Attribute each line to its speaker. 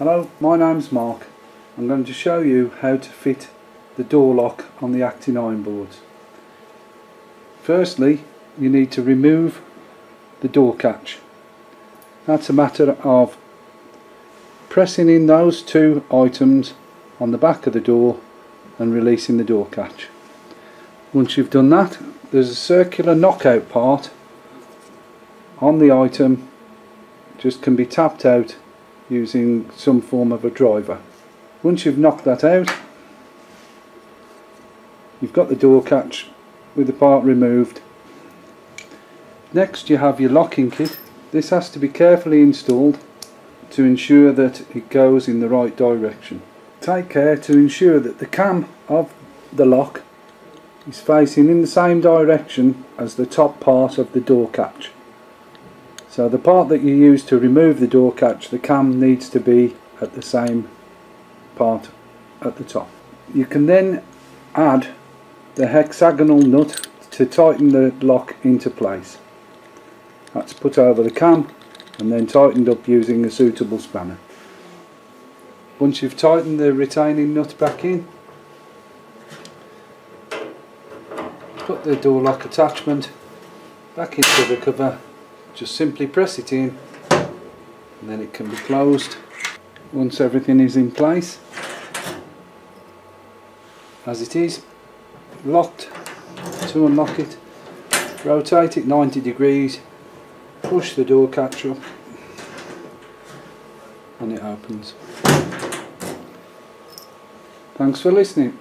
Speaker 1: Hello, my name's Mark. I'm going to show you how to fit the door lock on the Acti9 boards. Firstly, you need to remove the door catch. That's a matter of pressing in those two items on the back of the door and releasing the door catch. Once you've done that, there's a circular knockout part on the item just can be tapped out using some form of a driver. Once you've knocked that out, you've got the door catch with the part removed. Next you have your locking kit. This has to be carefully installed to ensure that it goes in the right direction. Take care to ensure that the cam of the lock is facing in the same direction as the top part of the door catch. So the part that you use to remove the door catch, the cam needs to be at the same part at the top. You can then add the hexagonal nut to tighten the lock into place. That's put over the cam and then tightened up using a suitable spanner. Once you've tightened the retaining nut back in, put the door lock attachment back into the cover just simply press it in and then it can be closed once everything is in place. As it is locked to unlock it rotate it 90 degrees push the door catch up and it opens. Thanks for listening